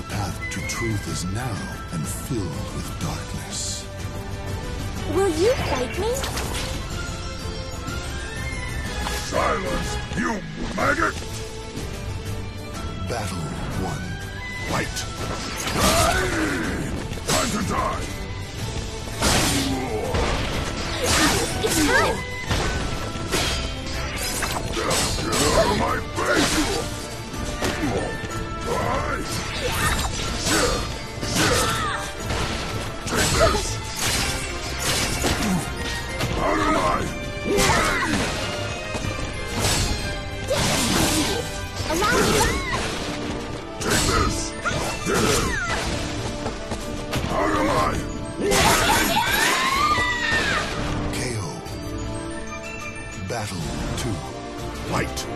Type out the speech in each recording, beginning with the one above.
The path to truth is narrow and filled with darkness. Will you fight me? Silence, you maggot! Battle one. Fight! Time to die! It's time! Battle two. Fight!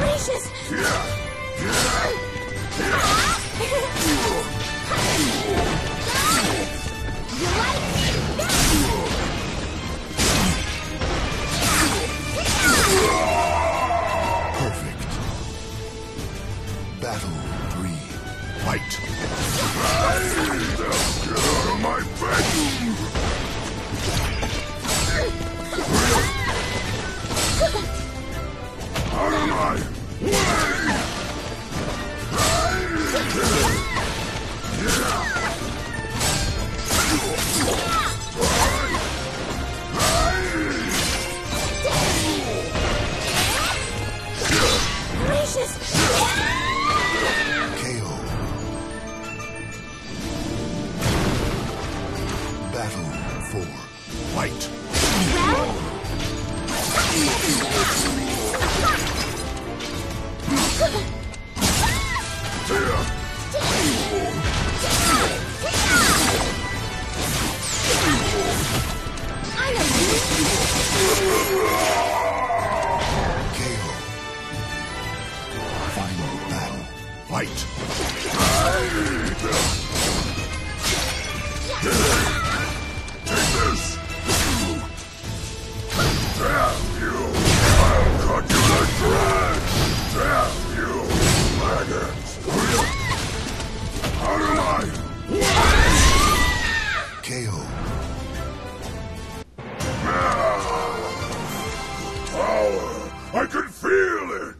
Gracious! Battle. Fight! four, fight! Final battle. Fight! I can feel it!